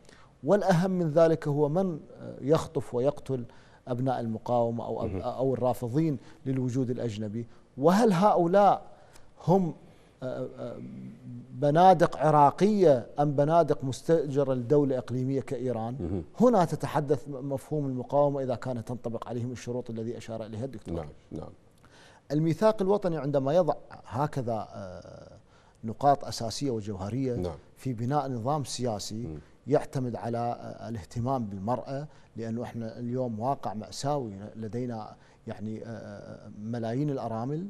والأهم من ذلك هو من آه، يخطف ويقتل أبناء المقاومة أو, أو الرافضين للوجود الأجنبي. وهل هؤلاء هم بنادق عراقية أم بنادق مستأجرة لدولة إقليمية كإيران؟ هنا تتحدث مفهوم المقاومة إذا كانت تنطبق عليهم الشروط الذي أشار إليها الدكتور. نعم نعم. الميثاق الوطني عندما يضع هكذا نقاط أساسية وجوهرية نعم. في بناء نظام سياسي م. يعتمد على الاهتمام بالمرأة لأنه إحنا اليوم واقع مأساوي لدينا يعني ملايين الأرامل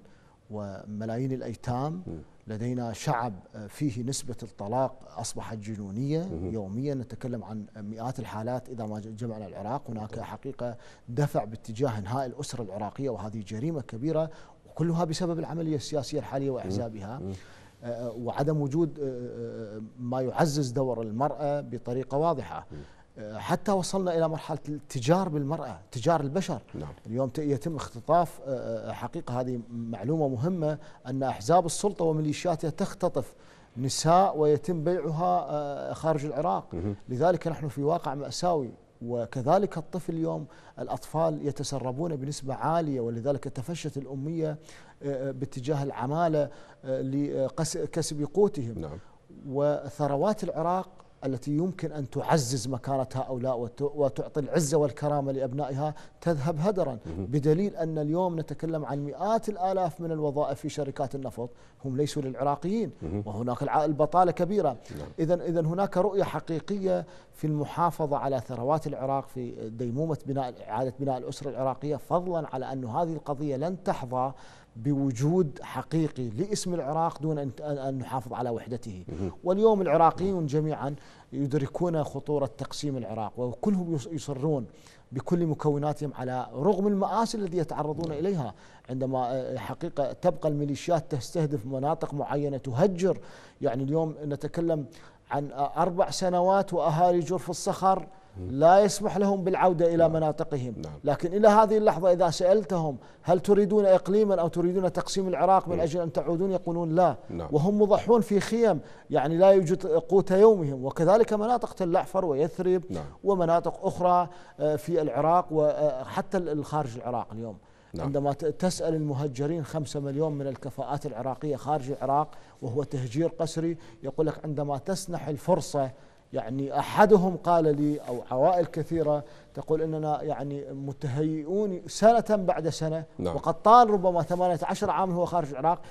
وملايين الأيتام م. لدينا شعب فيه نسبة الطلاق أصبحت جنونية م. يوميا نتكلم عن مئات الحالات إذا ما جمعنا العراق هناك حقيقة دفع باتجاه إنهاء الأسرة العراقية وهذه جريمة كبيرة وكلها بسبب العملية السياسية الحالية وأحزابها وعدم وجود آه، آه، ما يعزز دور المرأة بطريقة واضحة. حتى وصلنا إلى مرحلة التجار بالمرأة، تجار البشر. نعم. اليوم يتم اختطاف حقيقة هذه معلومة مهمة أن أحزاب السلطة وميليشياتها تختطف نساء ويتم بيعها خارج العراق، لذلك نحن في واقع مأساوي. وكذلك الطفل اليوم الأطفال يتسربون بنسبة عالية ولذلك تفشت الأمية آه، آه، باتجاه العمالة آه، لكسب قوتهم. نعم. وثروات العراق التي يمكن أن تعزز مكانة هؤلاء وتعطي العزة والكرامة لأبنائها تذهب هدرا. بدليل أن اليوم نتكلم عن مئات الآلاف من الوظائف في شركات النفط هم ليسوا للعراقيين. وهناك البطالة كبيرة. نعم. إذا إذا هناك رؤية حقيقية في المحافظة على ثروات العراق في ديمومة بناء إعادة بناء الأسرة العراقية فضلا على أن هذه القضية لن تحظى بوجود حقيقي لاسم العراق دون أن نحافظ على وحدته. واليوم العراقيون جميعا يدركون خطورة تقسيم العراق وكلهم يصرون بكل مكوناتهم على رغم المآسي التي يتعرضون إليها. عندما آه، حقيقة تبقى الميليشيات تستهدف مناطق معينة تهجر يعني اليوم نتكلم عن أربع سنوات وأهالي جرف الصخر لا يسمح لهم بالعودة إلى نعم. مناطقهم نعم. لكن إلى هذه اللحظة إذا سألتهم هل تريدون إقليما أو تريدون تقسيم العراق من أجل أن تعودون يقولون لا نعم. وهم مضحون في خيم يعني لا يوجد قوت يومهم وكذلك مناطق تل ويثرب نعم. ومناطق أخرى آه، في العراق وحتى الخارج العراق اليوم نعم. عندما تسأل المهجرين خمسة مليون من الكفاءات العراقية خارج العراق وهو تهجير قسري يقول لك عندما تسنح الفرصة يعني أحدهم قال لي أو عوائل كثيرة تقول إننا يعني متهيئون سنة بعد سنة نعم. وقد طال ربما 18 عام هو خارج العراق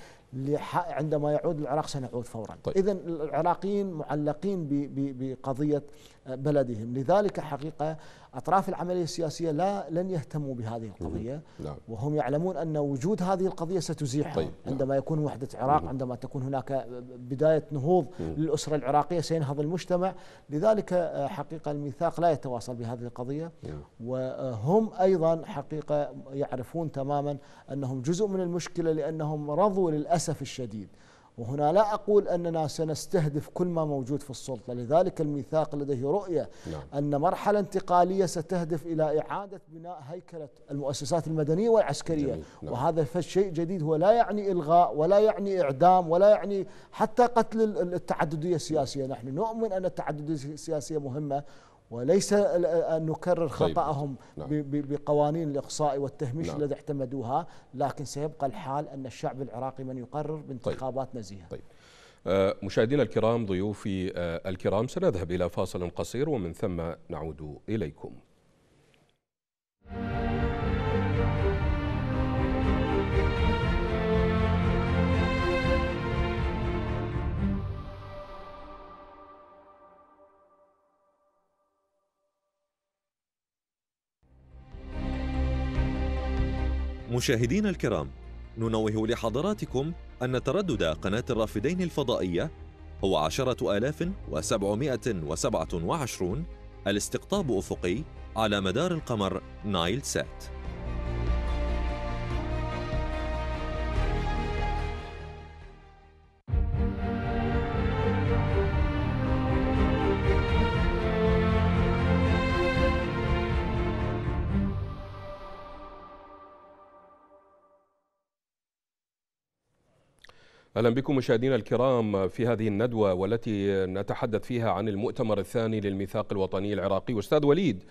عندما يعود العراق سنعود فورا طيب. اذا العراقيين معلقين بقضية بلدهم. لذلك حقيقة أطراف العملية السياسية لا لن يهتموا بهذه القضية. نعم. وهم يعلمون أن وجود هذه القضية ستزيحها. طيب. نعم. عندما يكون وحدة العراق عندما تكون هناك بداية نهوض للأسرة العراقية سينهض المجتمع. لذلك آه، حقيقة الميثاق لا يتواصل بهذه القضية. وهم أيضا حقيقة يعرفون تماما أنهم جزء من المشكلة لأنهم رضوا للأسف الشديد. وهنا لا أقول أننا سنستهدف كل ما موجود في السلطة لذلك الميثاق لديه رؤية نعم. أن مرحلة انتقالية ستهدف إلى إعادة بناء هيكلة المؤسسات المدنية والعسكرية نعم. وهذا شيء جديد هو لا يعني إلغاء ولا يعني إعدام ولا يعني حتى قتل التعددية السياسية نحن نؤمن أن التعددية السياسية مهمة وليس أن نكرر طيب. خطأهم نعم. بقوانين الإقصاء والتهميش نعم. الذي اعتمدوها لكن سيبقى الحال أن الشعب العراقي من يقرر بانتخابات طيب. نزيهة طيب. آه، مشاهدينا الكرام ضيوفي آه، الكرام سنذهب إلى فاصل قصير ومن ثم نعود إليكم مشاهدينا الكرام ننوه لحضراتكم أن تردد قناة الرافدين الفضائية هو عشرة آلاف وسبعمائة وسبعة وعشرون الاستقطاب أفقي على مدار القمر نايل سات. أهلا بكم مشاهدينا الكرام في هذه الندوة والتي نتحدث فيها عن المؤتمر الثاني للميثاق الوطني العراقي. أستاذ وليد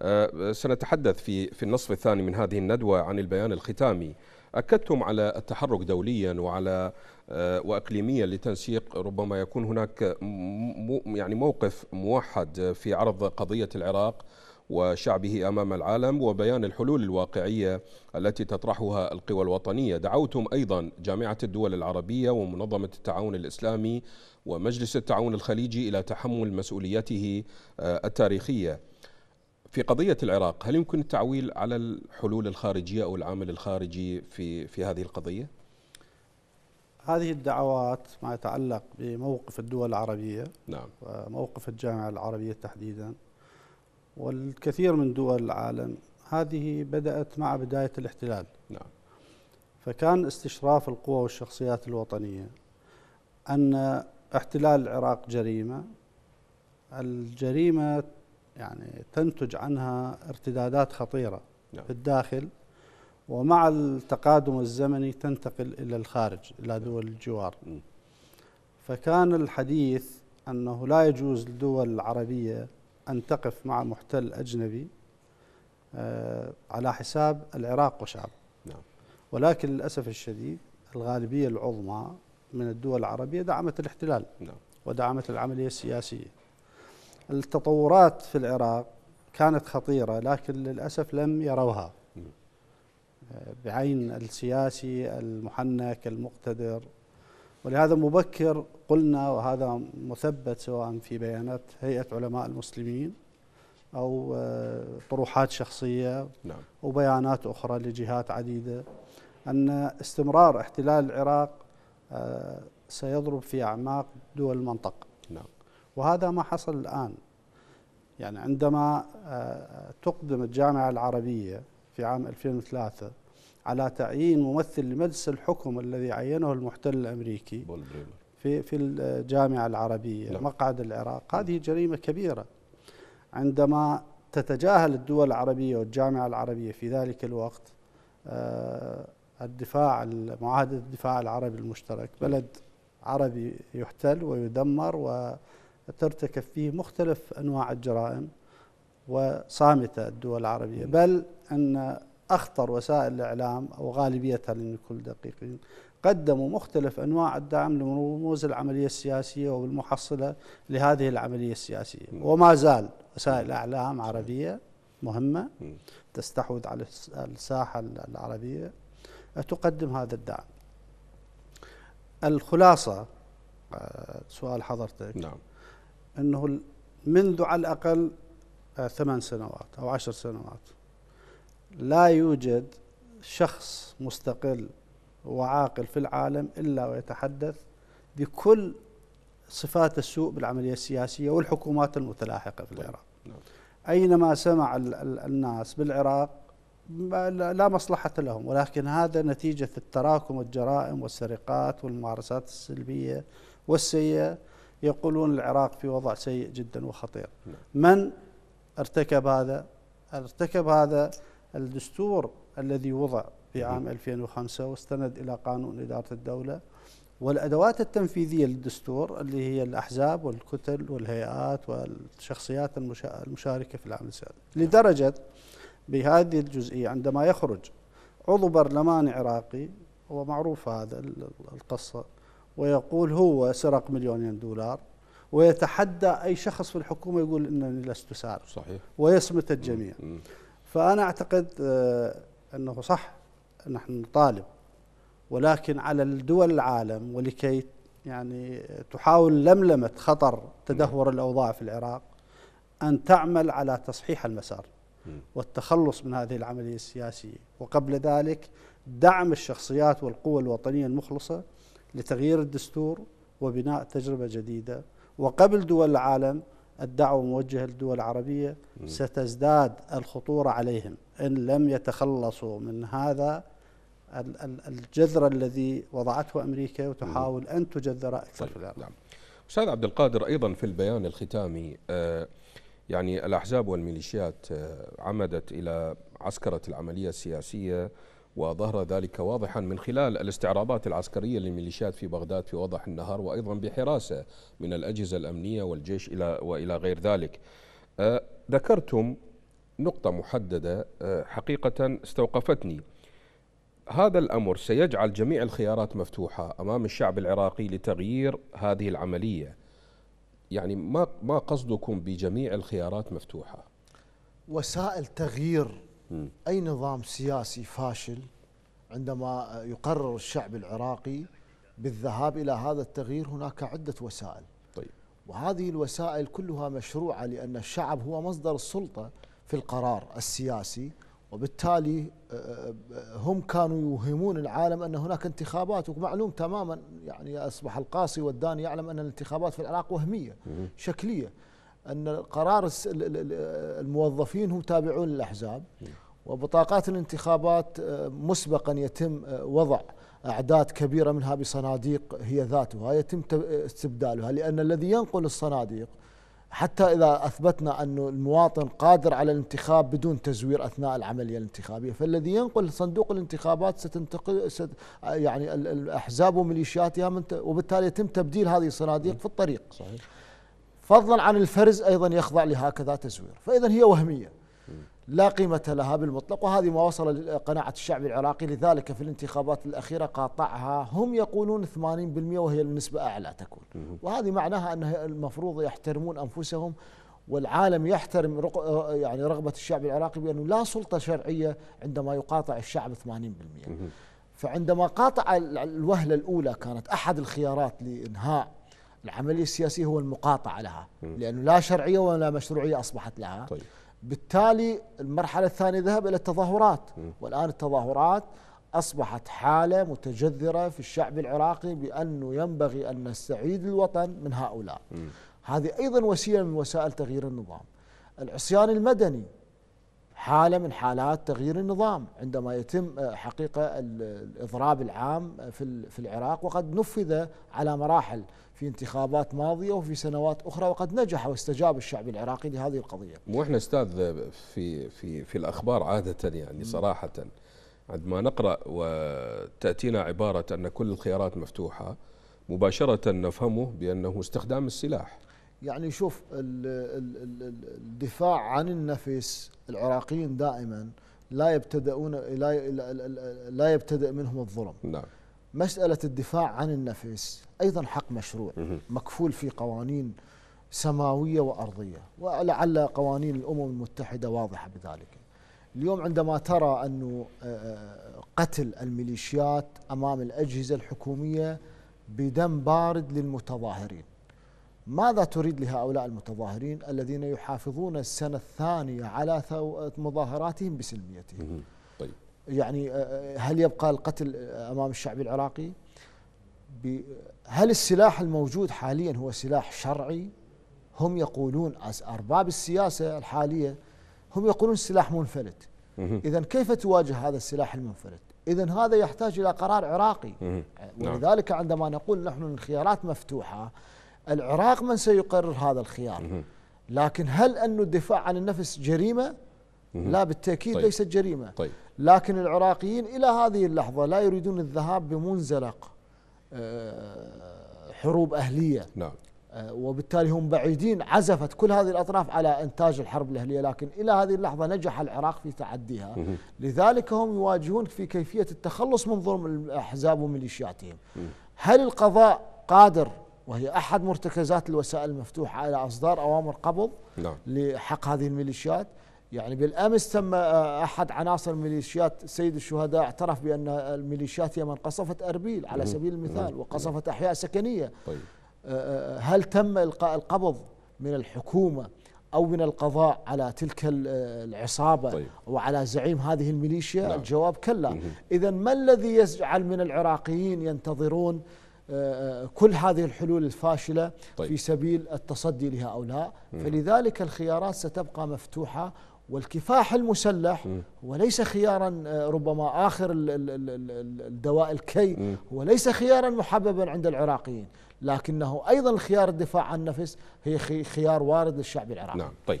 آه، سنتحدث في في النصف الثاني من هذه الندوة عن البيان الختامي. أكدتم على التحرك دوليا وعلى آه، واقليميا لتنسيق ربما يكون هناك يعني موقف موحد في عرض قضية العراق. وشعبه أمام العالم وبيان الحلول الواقعية التي تطرحها القوى الوطنية، دعوتم أيضا جامعة الدول العربية ومنظمة التعاون الإسلامي ومجلس التعاون الخليجي إلى تحمل مسؤوليته آه، التاريخية. في قضية العراق، هل يمكن التعويل على الحلول الخارجية أو العامل الخارجي في في هذه القضية؟ هذه الدعوات ما يتعلق بموقف الدول العربية نعم وموقف الجامعة العربية تحديدا والكثير من دول العالم. هذه بدأت مع بداية الاحتلال. نعم. فكان استشراف القوى والشخصيات الوطنية. أن احتلال العراق جريمة. الجريمة يعني تنتج عنها ارتدادات خطيرة نعم. في الداخل. ومع التقادم الزمني تنتقل إلى الخارج إلى دول الجوار. فكان الحديث أنه لا يجوز للدول العربية أن تقف مع محتل أجنبي آه، على حساب العراق وشعبه نعم. ولكن للأسف الشديد الغالبية العظمى من الدول العربية دعمت الاحتلال نعم. ودعمت العملية السياسية التطورات في العراق كانت خطيرة لكن للأسف لم يروها آه، بعين السياسي المحنك المقتدر ولهذا مبكر قلنا وهذا مثبت سواء في بيانات هيئة علماء المسلمين أو آه، طروحات شخصية نعم. وبيانات أخرى لجهات عديدة أن استمرار احتلال العراق آه، سيضرب في أعماق دول المنطقة نعم. وهذا ما حصل الآن يعني عندما آه، تقدم الجامعة العربية في عام 2003 على تعيين ممثل لمجلس الحكم الذي عينه المحتل الأمريكي في في الجامعة العربية نعم. مقعد العراق. هذه جريمة كبيرة. عندما تتجاهل الدول العربية والجامعة العربية في ذلك الوقت آه، الدفاع معاهدة الدفاع العربي المشترك بلد عربي يحتل ويدمر وترتكب فيه مختلف أنواع الجرائم وصامتة الدول العربية. بل أن أخطر وسائل الإعلام أو غالبيتها لنكون دقيقين قدموا مختلف أنواع الدعم لرموز العملية السياسية وبالمحصلة لهذه العملية السياسية. وما زال وسائل إعلام عربية مهمة تستحوذ على الساحة العربية تقدم هذا الدعم. الخلاصة آه، سؤال حضرتك. نعم. أنه منذ على الأقل آه، ثمان سنوات أو عشر سنوات لا يوجد شخص مستقل وعاقل في العالم إلا ويتحدث بكل صفات السوء بالعملية السياسية والحكومات المتلاحقة في العراق. أينما سمع الناس بالعراق لا مصلحة لهم ولكن هذا نتيجة التراكم الجرائم والسرقات والممارسات السلبية والسيئة يقولون العراق في وضع سيء جدا وخطير نعم. من ارتكب هذا ارتكب هذا الدستور الذي وضع في عام 2005 واستند إلى قانون إدارة الدولة والأدوات التنفيذية للدستور اللي هي الأحزاب والكتل والهيئات والشخصيات المشاركة في العمل السياسي. لدرجة بهذه الجزئية عندما يخرج عضو برلمان عراقي هو معروف هذا القصة ويقول هو سرق مليونين دولار ويتحدى أي شخص في الحكومة يقول إنني لست سارق. صحيح. ويصمت الجميع. فأنا أعتقد آه، أنه صح نحن نطالب. ولكن على الدول العالم ولكي يعني تحاول لملمة خطر تدهور الأوضاع في العراق أن تعمل على تصحيح المسار والتخلص من هذه العملية السياسية. وقبل ذلك دعم الشخصيات والقوى الوطنية المخلصة لتغيير الدستور وبناء تجربة جديدة. وقبل دول العالم الدعوة موجهة للدول العربية ستزداد الخطورة عليهم إن لم يتخلصوا من هذا الجذر الذي وضعته أمريكا وتحاول أن تجذر أكثر طيب. في العراق نعم. أستاذ عبد القادر أيضا في البيان الختامي آه يعني الأحزاب والميليشيات آه عمدت إلى عسكرة العملية السياسية وظهر ذلك واضحا من خلال الاستعراضات العسكرية للميليشيات في بغداد في وضح النهار وأيضا بحراسة من الأجهزة الأمنية والجيش إلى وإلى غير ذلك. أه ذكرتم نقطة محددة أه حقيقة استوقفتني. هذا الأمر سيجعل جميع الخيارات مفتوحة أمام الشعب العراقي لتغيير هذه العملية. يعني ما ما قصدكم بجميع الخيارات مفتوحة؟ وسائل تغيير أي نظام سياسي فاشل عندما يقرر الشعب العراقي بالذهاب إلى هذا التغيير هناك عدة وسائل. طيب. وهذه الوسائل كلها مشروعة لأن الشعب هو مصدر السلطة في القرار السياسي وبالتالي آه، آه، هم كانوا يوهمون العالم أن هناك انتخابات ومعلوم تماما يعني أصبح القاصي والداني يعلم أن الانتخابات في العراق وهمية شكلية. أن قرار الموظفين هم تابعون للأحزاب وبطاقات الانتخابات آه، مسبقا يتم آه، وضع أعداد كبيرة منها بصناديق هي ذاتها يتم استبدالها لأن الذي ينقل الصناديق حتى إذا أثبتنا أن المواطن قادر على الانتخاب بدون تزوير أثناء العملية الانتخابية فالذي ينقل صندوق الانتخابات ستنتقل ست يعني الأحزاب وميليشياتها وبالتالي يتم تبديل هذه الصناديق في الطريق صحيح. فضلا عن الفرز أيضا يخضع لهكذا تزوير. فإذا هي وهمية. لا قيمة لها بالمطلق وهذه ما وصل لقناعة الشعب العراقي لذلك في الانتخابات الأخيرة قاطعها. هم يقولون 80% وهي النسبة أعلى تكون. وهذه معناها أن المفروض يحترمون أنفسهم والعالم يحترم يعني رغبة الشعب العراقي بأنه لا سلطة شرعية عندما يقاطع الشعب 80% فعندما قاطع الوهلة الأولى كانت أحد الخيارات لإنهاء العملية السياسية هو المقاطعة لها لأنه لا شرعية ولا مشروعية أصبحت لها. طيب. بالتالي المرحلة الثانية ذهب إلى التظاهرات. والآن التظاهرات أصبحت حالة متجذرة في الشعب العراقي بأنه ينبغي أن نستعيد الوطن من هؤلاء. هذه أيضا وسيلة من وسائل تغيير النظام. العصيان المدني حالة من حالات تغيير النظام عندما يتم آه، حقيقة الإضراب العام في العراق وقد نفذ على مراحل في انتخابات ماضية وفي سنوات أخرى وقد نجح واستجاب الشعب العراقي لهذه القضية. وإحنا أستاذ في, في, في الأخبار عادة يعني صراحة. عندما نقرأ وتأتينا عبارة أن كل الخيارات مفتوحة مباشرة نفهمه بأنه استخدام السلاح. يعني شوف الدفاع عن النفس العراقيين دائما لا يبتدؤون لا لا يبتدئ منهم الظلم. نعم. مسألة الدفاع عن النفس أيضا حق مشروع مكفول في قوانين سماوية وأرضية ولعل قوانين الأمم المتحدة واضحة بذلك. اليوم عندما ترى أنه قتل الميليشيات أمام الأجهزة الحكومية بدم بارد للمتظاهرين ماذا تريد لهؤلاء المتظاهرين الذين يحافظون السنة الثانية على مظاهراتهم بسلميتهم؟ طيب. يعني هل يبقى القتل أمام الشعب العراقي؟ هل السلاح الموجود حاليا هو سلاح شرعي؟ هم يقولون أرباب السياسة الحالية هم يقولون السلاح منفلت. إذا كيف تواجه هذا السلاح المنفلت؟ إذا هذا يحتاج إلى قرار عراقي. نعم. ولذلك عندما نقول نحن الخيارات مفتوحة العراق من سيقرر هذا الخيار. لكن هل أن الدفاع عن النفس جريمة؟ لا بالتأكيد طيب. ليست جريمة. طيب. لكن العراقيين إلى هذه اللحظة لا يريدون الذهاب بمنزلق آه، حروب أهلية. نعم. آه، وبالتالي هم بعيدين عزفت كل هذه الأطراف على إنتاج الحرب الأهلية. لكن إلى هذه اللحظة نجح العراق في تعديها. لذلك هم يواجهون في كيفية التخلص من ظلم الأحزاب وميليشياتهم. هل القضاء قادر وهي أحد مرتكزات الوسائل المفتوحة على إصدار أوامر قبض نعم. لحق هذه الميليشيات يعني بالأمس تم آه، أحد عناصر الميليشيات سيد الشهداء اعترف بأن الميليشيات هي من قصفت أربيل على سبيل المثال وقصفت أحياء سكنية طيب. آه، آه، هل تم إلقاء القبض من الحكومة أو من القضاء على تلك العصابة طيب. وعلى زعيم هذه الميليشيا نعم. الجواب كلا اذا ما الذي يجعل من العراقيين ينتظرون كل هذه الحلول الفاشلة طيب. في سبيل التصدي لهؤلاء فلذلك الخيارات ستبقى مفتوحة والكفاح المسلح وليس خيارا آه، ربما آخر الدواء الكي هو ليس خيارا محببا عند العراقيين لكنه أيضا خيار الدفاع عن النفس هي خيار وارد للشعب العراقي. نعم طيب.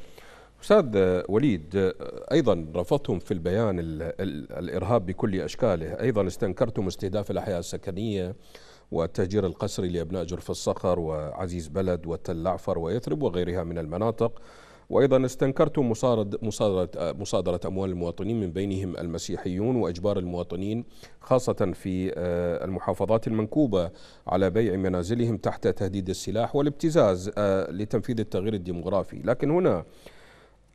أستاذ وليد أيضا رفضتم في البيان الإرهاب بكل أشكاله. أيضا استنكرتم استهداف الأحياء السكنية. والتهجير القسري لأبناء جرف الصخر وعزيز بلد وتل عفر ويثرب وغيرها من المناطق. وأيضا استنكرتم مصادرة, مصادرة أموال المواطنين من بينهم المسيحيون وإجبار المواطنين خاصة في آه، المحافظات المنكوبة على بيع منازلهم تحت تهديد السلاح والابتزاز آه، لتنفيذ التغيير الديمغرافي لكن هنا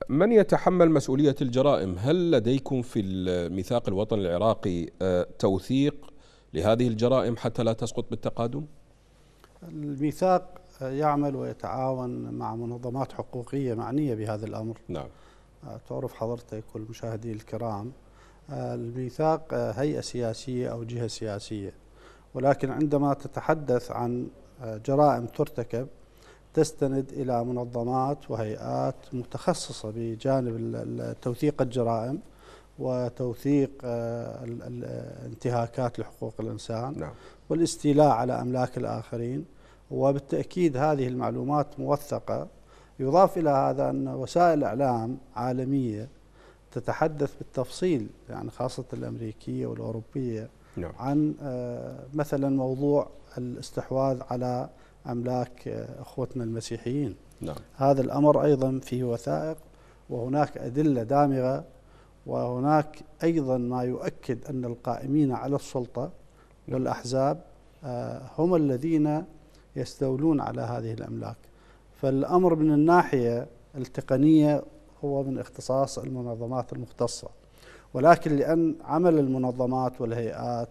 من يتحمل مسؤولية الجرائم؟ هل لديكم في الميثاق الوطني العراقي آه، توثيق لهذه الجرائم حتى لا تسقط بالتقادم؟ الميثاق يعمل ويتعاون مع منظمات حقوقية معنية بهذا الأمر. نعم. آه، تعرف حضرتك والمشاهدين الكرام آه، الميثاق آه، هيئة سياسية أو جهة سياسية. ولكن عندما تتحدث عن جرائم ترتكب تستند إلى منظمات وهيئات متخصصة بجانب توثيق الجرائم وتوثيق الانتهاكات لحقوق الإنسان نعم. والاستيلاء على أملاك الآخرين وبالتأكيد هذه المعلومات موثقة يضاف إلى هذا أن وسائل إعلام عالمية تتحدث بالتفصيل يعني خاصة الأمريكية والأوروبية نعم. عن آه، مثلا موضوع الاستحواذ على أملاك آه، أخوتنا المسيحيين نعم. هذا الأمر أيضا فيه وثائق وهناك أدلة دامغة وهناك أيضا ما يؤكد أن القائمين على السلطة. والأحزاب آه، هم الذين يستولون على هذه الأملاك فالأمر من الناحية التقنية هو من اختصاص المنظمات المختصة ولكن لأن عمل المنظمات والهيئات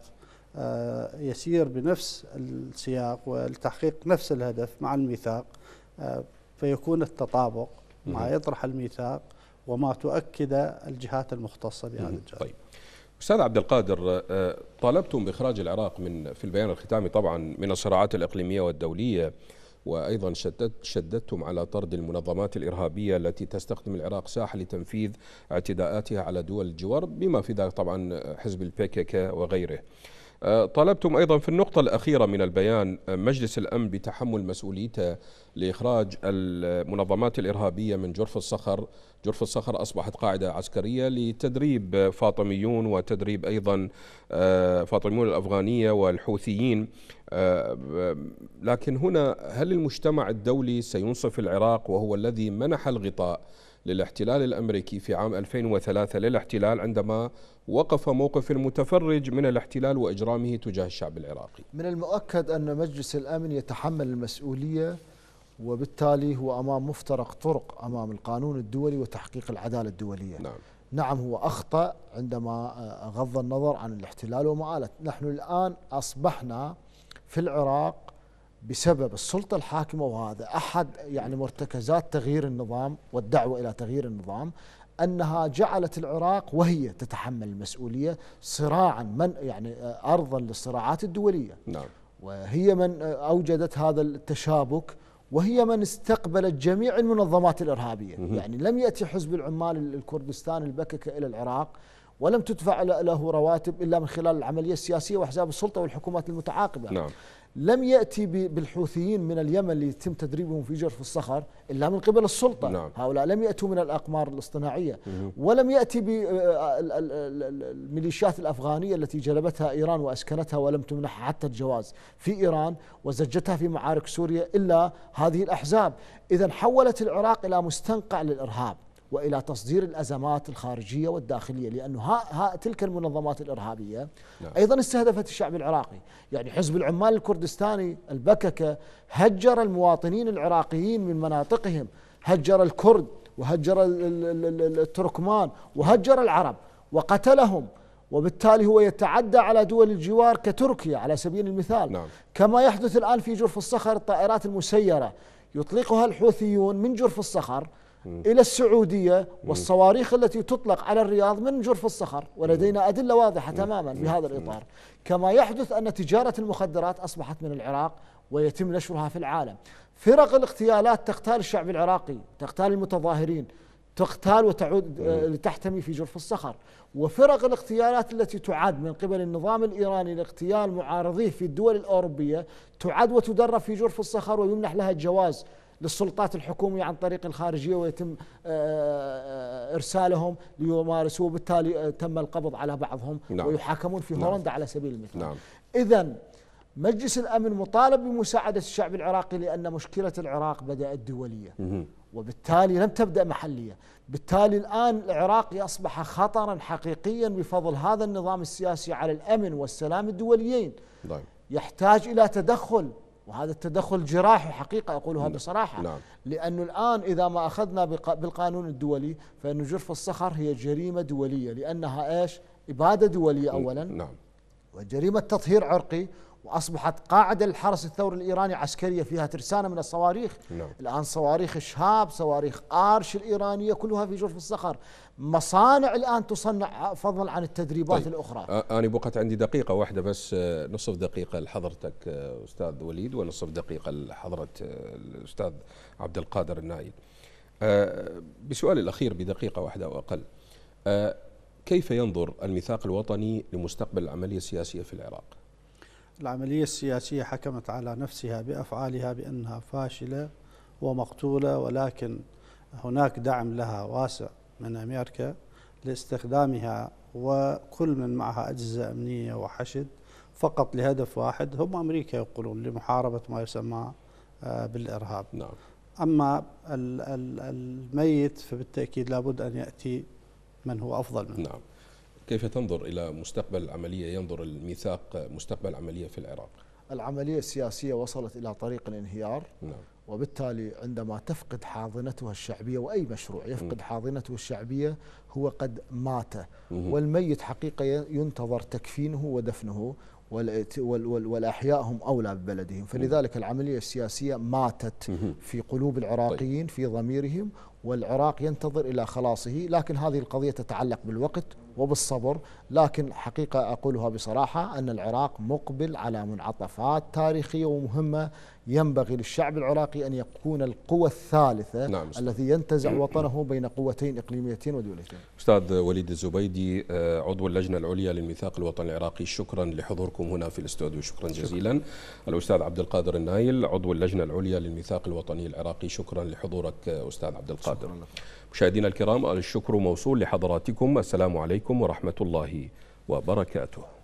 آه، يسير بنفس السياق والتحقيق نفس الهدف مع الميثاق آه، فيكون التطابق مع يطرح الميثاق وما تؤكد الجهات المختصة بهذا الجانب. طيب. أستاذ عبد القادر آه، طالبتم بإخراج العراق من في البيان الختامي طبعا من الصراعات الإقليمية والدولية وأيضا شددت شددتم على طرد المنظمات الإرهابية التي تستخدم العراق ساحة لتنفيذ اعتداءاتها على دول الجوار بما في ذلك طبعا حزب البيكيكا وغيره. آه، طالبتم أيضا في النقطة الأخيرة من البيان آه، مجلس الأمن بتحمل مسؤوليته لإخراج المنظمات الإرهابية من جرف الصخر، جرف الصخر أصبحت قاعدة عسكرية لتدريب فاطميون وتدريب أيضا آه، فاطميون الأفغانية والحوثيين. لكن هنا هل المجتمع الدولي سينصف العراق وهو الذي منح الغطاء؟ للاحتلال الأمريكي في عام 2003 للاحتلال عندما وقف موقف المتفرج من الاحتلال وإجرامه تجاه الشعب العراقي. من المؤكد أن مجلس الأمن يتحمل المسؤولية وبالتالي هو أمام مفترق طرق أمام القانون الدولي وتحقيق العدالة الدولية. نعم. نعم هو أخطأ عندما غض النظر عن الاحتلال وما نحن الآن أصبحنا في العراق بسبب السلطة الحاكمة وهذا أحد يعني مرتكزات تغيير النظام والدعوة إلى تغيير النظام أنها جعلت العراق وهي تتحمل المسؤولية صراعا من يعني أرضا للصراعات الدولية نعم. وهي من أوجدت هذا التشابك وهي من استقبلت جميع المنظمات الإرهابية. يعني لم يأتي حزب العمال الكردستان البككة إلى العراق ولم تدفع له رواتب إلا من خلال العملية السياسية وأحزاب السلطة والحكومات المتعاقبة نعم. لم يأتي بالحوثيين من اليمن اللي يتم تدريبهم في جرف الصخر إلا من قبل السلطة نعم. هؤلاء لم يأتوا من الأقمار الاصطناعية مه. ولم يأتي بالميليشيات الأفغانية التي جلبتها إيران وأسكنتها ولم تمنحها حتى الجواز في إيران وزجتها في معارك سوريا إلا هذه الأحزاب إذا حولت العراق إلى مستنقع للإرهاب وإلى تصدير الأزمات الخارجية والداخلية لأنه ها, ها تلك المنظمات الإرهابية نعم. أيضا استهدفت الشعب العراقي، يعني حزب العمال الكردستاني البككة هجر المواطنين العراقيين من مناطقهم، هجر الكرد وهجر التركمان وهجر العرب وقتلهم وبالتالي هو يتعدى على دول الجوار كتركيا على سبيل المثال نعم. كما يحدث الآن في جرف الصخر الطائرات المسيرة يطلقها الحوثيون من جرف الصخر إلى السعودية والصواريخ التي تطلق على الرياض من جرف الصخر ولدينا أدلة واضحة تماما بهذا الإطار. كما يحدث أن تجارة المخدرات أصبحت من العراق ويتم نشرها في العالم. فرق الاغتيالات تقتال الشعب العراقي تقتال المتظاهرين تقتال وتعود لتحتمي في جرف الصخر. وفرق الاغتيالات التي تعد من قبل النظام الإيراني لاغتيال معارضيه في الدول الأوروبية تعد وتدرب في جرف الصخر ويمنح لها الجواز للسلطات الحكومية عن طريق الخارجية ويتم آه، آه، إرسالهم ليمارسوا وبالتالي آه، تم القبض على بعضهم نعم. ويحاكمون في نعم. هولندا على سبيل المثال نعم. إذا مجلس الأمن مطالب بمساعدة الشعب العراقي لأن مشكلة العراق بدأت دولية وبالتالي لم تبدأ محلية بالتالي الآن العراق أصبح خطرا حقيقيا بفضل هذا النظام السياسي على الأمن والسلام الدوليين نعم. يحتاج إلى تدخل وهذا التدخل جراحي حقيقة أقولها نعم. بصراحة نعم. لأنه الآن إذا ما أخذنا بالقانون الدولي فإن جرف الصخر هي جريمة دولية لأنها إيش إبادة دولية أولا نعم. وجريمة تطهير عرقي وأصبحت قاعدة للحرس الثوري الإيراني عسكرية فيها ترسانة من الصواريخ نعم. الآن صواريخ شهاب صواريخ آرش الإيرانية كلها في جرف الصخر مصانع الآن تصنع فضلا عن التدريبات طيب. الأخرى. أنا بقت عندي دقيقة واحدة بس نصف دقيقة لحضرتك أستاذ وليد ونصف دقيقة لحضرة الأستاذ عبد القادر النايل بسؤال الأخير بدقيقة واحدة أو أقل. كيف ينظر الميثاق الوطني لمستقبل العملية السياسية في العراق؟ العملية السياسية حكمت على نفسها بأفعالها بأنها فاشلة ومقتولة ولكن هناك دعم لها واسع. من أمريكا لاستخدامها وكل من معها أجهزة أمنية وحشد فقط لهدف واحد. هم أمريكا يقولون لمحاربة ما يسمى آه، بالإرهاب. نعم. أما الميت فبالتأكيد لابد أن يأتي من هو أفضل منه. نعم. كيف تنظر إلى مستقبل العملية ينظر الميثاق مستقبل العملية في العراق؟ العملية السياسية وصلت إلى طريق الانهيار. نعم. وبالتالي عندما تفقد حاضنتها الشعبية وأي مشروع يفقد حاضنته الشعبية هو قد مات. والميت حقيقة ينتظر تكفينه ودفنه والأحياء هم أولى ببلدهم. فلذلك العملية السياسية ماتت في قلوب العراقيين في ضميرهم والعراق ينتظر إلى خلاصه. لكن هذه القضية تتعلق بالوقت. وبالصبر لكن حقيقة أقولها بصراحة أن العراق مقبل على منعطفات تاريخية ومهمة ينبغي للشعب العراقي أن يكون القوة الثالثة نعم الذي ينتزع وطنه بين قوتين إقليميتين ودولتين. أستاذ وليد الزبيدي آه، عضو اللجنة العليا للميثاق الوطني العراقي شكرا لحضوركم هنا في الاستوديو شكرا جزيلا. شكرا. الأستاذ عبد القادر النايل عضو اللجنة العليا للميثاق الوطني العراقي شكرا لحضورك أستاذ عبد القادر. شكرا مشاهدينا الكرام الشكر موصول لحضراتكم. السلام عليكم ورحمة الله وبركاته.